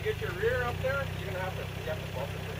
You get your rear up there, you're gonna have to, you have to bump it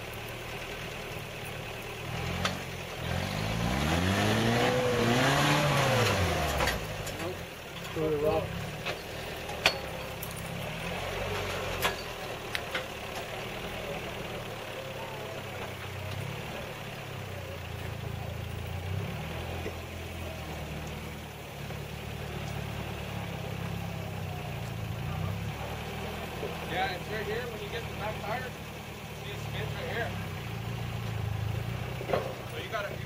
Right here when you get the back tire. See, it spins right here. So you gotta